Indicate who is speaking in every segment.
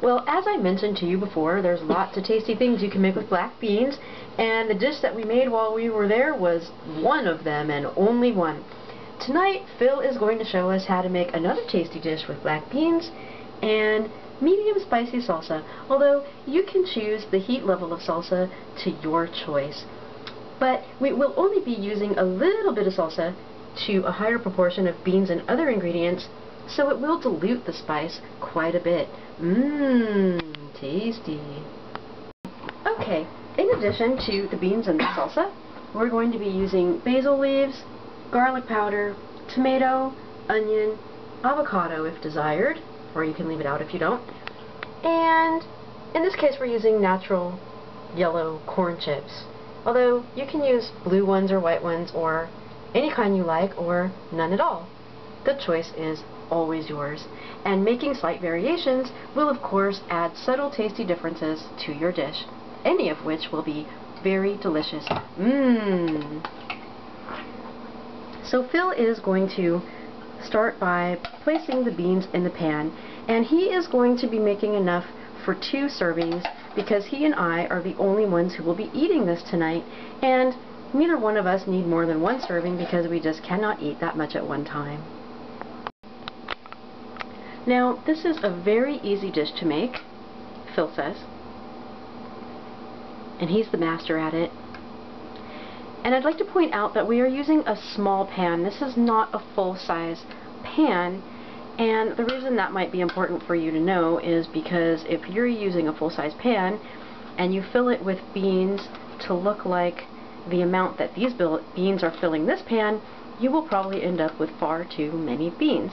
Speaker 1: Well, as I mentioned to you before, there's lots of tasty things you can make with black beans, and the dish that we made while we were there was one of them, and only one. Tonight, Phil is going to show us how to make another tasty dish with black beans and medium spicy salsa, although you can choose the heat level of salsa to your choice. But we will only be using a little bit of salsa to a higher proportion of beans and other ingredients, so it will dilute the spice quite a bit. Mmm, tasty. Okay, in addition to the beans and the salsa, we're going to be using basil leaves, garlic powder, tomato, onion, avocado if desired, or you can leave it out if you don't, and in this case we're using natural yellow corn chips. Although you can use blue ones or white ones or any kind you like or none at all. The choice is always yours. And making slight variations will of course add subtle tasty differences to your dish, any of which will be very delicious. Mmm. So Phil is going to start by placing the beans in the pan and he is going to be making enough for two servings because he and I are the only ones who will be eating this tonight and neither one of us need more than one serving because we just cannot eat that much at one time. Now, this is a very easy dish to make, Phil says. And he's the master at it. And I'd like to point out that we are using a small pan. This is not a full-size pan. And the reason that might be important for you to know is because if you're using a full-size pan and you fill it with beans to look like the amount that these beans are filling this pan, you will probably end up with far too many beans.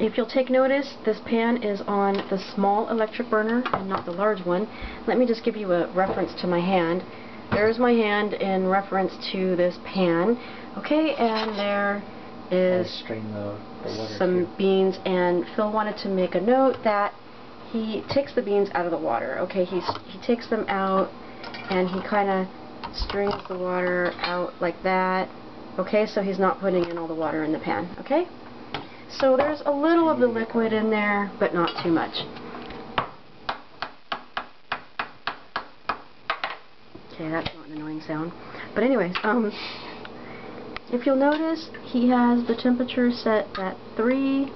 Speaker 1: If you'll take notice, this pan is on the small electric burner and not the large one. Let me just give you a reference to my hand. There's my hand in reference to this pan. Okay, and there is
Speaker 2: the, the
Speaker 1: some
Speaker 2: too.
Speaker 1: beans, and Phil wanted to make a note that he takes the beans out of the water. Okay, he's, he takes them out, and he kind of strings the water out like that. Okay, so he's not putting in all the water in the pan. Okay? So there's a little of the liquid in there, but not too much. Okay, that's not an annoying sound. But anyways, um, if you'll notice, he has the temperature set at 3,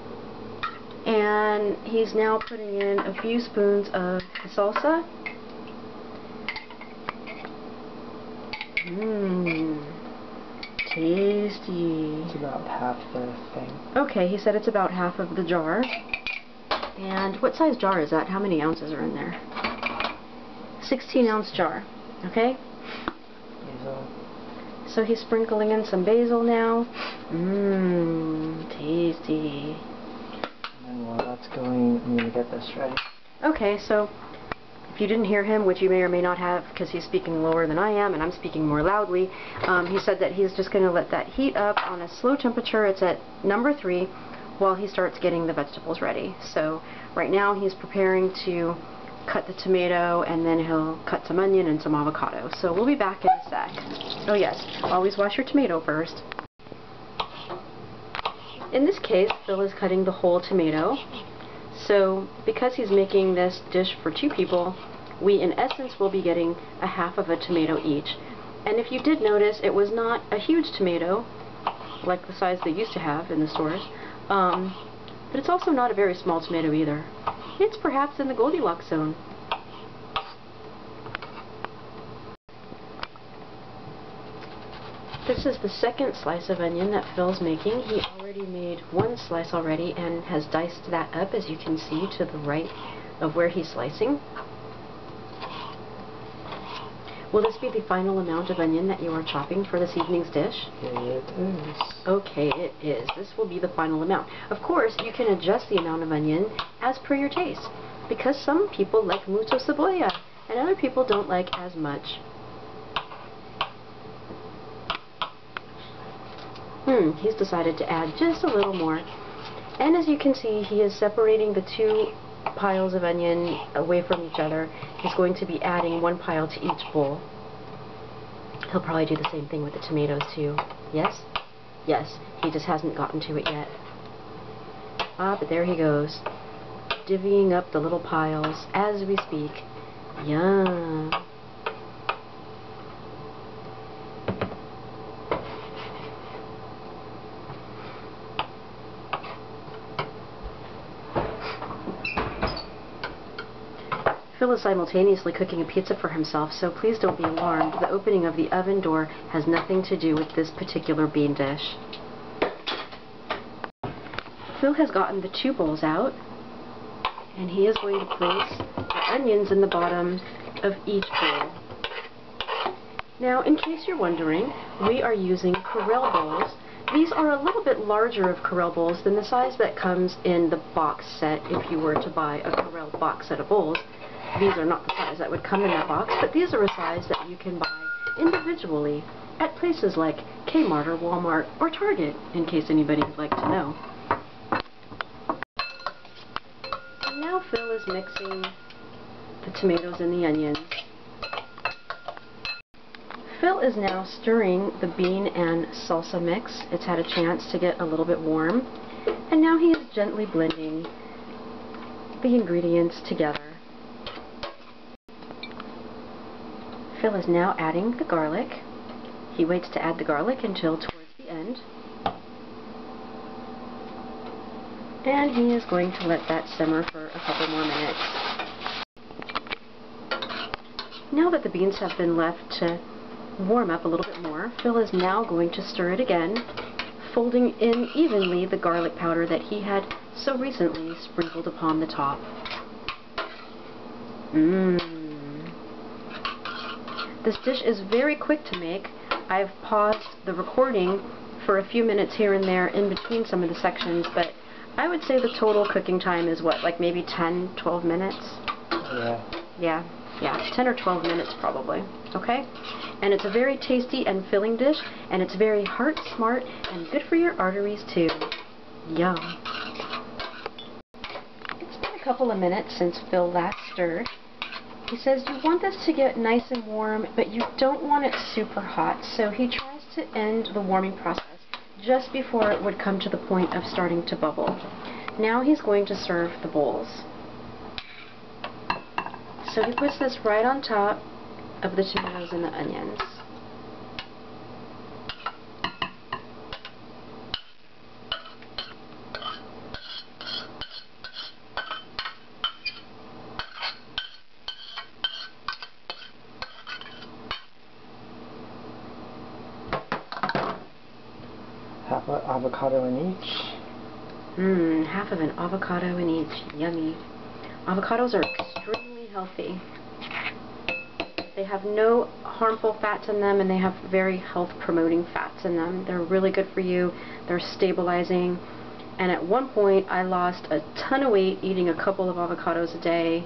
Speaker 1: and he's now putting in a few spoons of salsa. Mmm. Tasty.
Speaker 2: About half the thing.
Speaker 1: Okay, he said it's about half of the jar. And what size jar is that? How many ounces are in there? 16 ounce jar. Okay?
Speaker 2: Basil.
Speaker 1: So he's sprinkling in some basil now. Mmm, tasty.
Speaker 2: And while that's going, I'm going to get this ready.
Speaker 1: Okay, so if you didn't hear him, which you may or may not have because he's speaking lower than I am and I'm speaking more loudly, um, he said that he's just going to let that heat up on a slow temperature. It's at number three while he starts getting the vegetables ready. So right now he's preparing to cut the tomato and then he'll cut some onion and some avocado. So we'll be back in a sec. Oh yes, always wash your tomato first. In this case, Phil is cutting the whole tomato so because he's making this dish for two people, we in essence will be getting a half of a tomato each. And if you did notice, it was not a huge tomato, like the size they used to have in the stores, um, but it's also not a very small tomato either. It's perhaps in the Goldilocks zone. This is the second slice of onion that Phil's making. He already made one slice already and has diced that up, as you can see, to the right of where he's slicing. Will this be the final amount of onion that you are chopping for this evening's dish?
Speaker 2: It is.
Speaker 1: Okay, it is. This will be the final amount. Of course, you can adjust the amount of onion as per your taste, because some people like mucho cebolla, and other people don't like as much. Hmm, he's decided to add just a little more. And as you can see, he is separating the two piles of onion away from each other. He's going to be adding one pile to each bowl. He'll probably do the same thing with the tomatoes too. Yes? Yes, he just hasn't gotten to it yet. Ah, but there he goes. divvying up the little piles as we speak. Yum. Phil is simultaneously cooking a pizza for himself, so please don't be alarmed. The opening of the oven door has nothing to do with this particular bean dish. Phil has gotten the two bowls out, and he is going to place the onions in the bottom of each bowl. Now, in case you're wondering, we are using Corelle bowls. These are a little bit larger of Corelle bowls than the size that comes in the box set if you were to buy a Corelle box set of bowls. These are not the size that would come in that box, but these are a size that you can buy individually at places like Kmart or Walmart or Target, in case anybody would like to know. And now Phil is mixing the tomatoes and the onions. Phil is now stirring the bean and salsa mix. It's had a chance to get a little bit warm. And now he is gently blending the ingredients together. Phil is now adding the garlic. He waits to add the garlic until towards the end. And he is going to let that simmer for a couple more minutes. Now that the beans have been left to warm up a little bit more, Phil is now going to stir it again, folding in evenly the garlic powder that he had so recently sprinkled upon the top. Mmm. This dish is very quick to make. I've paused the recording for a few minutes here and there in between some of the sections, but I would say the total cooking time is what, like maybe 10, 12 minutes?
Speaker 2: Yeah.
Speaker 1: Yeah, yeah, 10 or 12 minutes probably, okay? And it's a very tasty and filling dish, and it's very heart smart and good for your arteries too. Yum. It's been a couple of minutes since Phil last stirred. He says you want this to get nice and warm, but you don't want it super hot, so he tries to end the warming process just before it would come to the point of starting to bubble. Now he's going to serve the bowls. So he puts this right on top of the tomatoes and the onions.
Speaker 2: An avocado in each.
Speaker 1: Mmm, half of an avocado in each. Yummy. Avocados are extremely healthy. They have no harmful fats in them and they have very health promoting fats in them. They're really good for you. They're stabilizing. And at one point I lost a ton of weight eating a couple of avocados a day.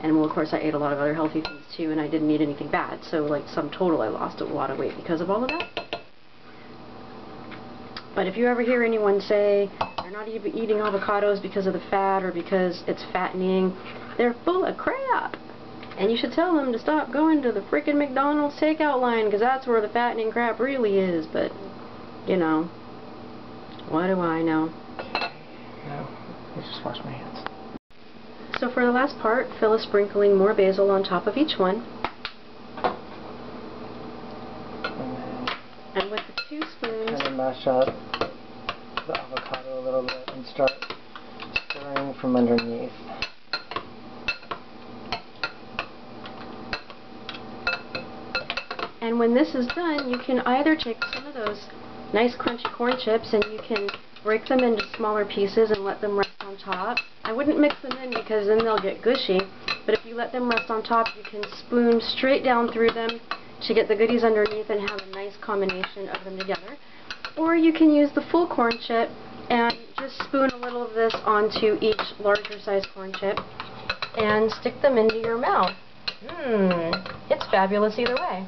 Speaker 1: And well of course I ate a lot of other healthy things too and I didn't eat anything bad. So like sum total I lost a lot of weight because of all of that. But if you ever hear anyone say they're not even eating avocados because of the fat or because it's fattening, they're full of crap. And you should tell them to stop going to the freaking McDonald's takeout line because that's where the fattening crap really is. But, you know, what do I know?
Speaker 2: No, I just wash my hands.
Speaker 1: So for the last part, Phil is sprinkling more basil on top of each one.
Speaker 2: And then
Speaker 1: And with the two spoons,
Speaker 2: kind of mash up the avocado a little bit and start stirring from underneath.
Speaker 1: And when this is done, you can either take some of those nice crunchy corn chips and you can break them into smaller pieces and let them rest on top. I wouldn't mix them in because then they'll get gushy, but if you let them rest on top, you can spoon straight down through them to get the goodies underneath and have a nice combination of them together. Or you can use the full corn chip and just spoon a little of this onto each larger size corn chip and stick them into your mouth. Mmm, it's fabulous either way.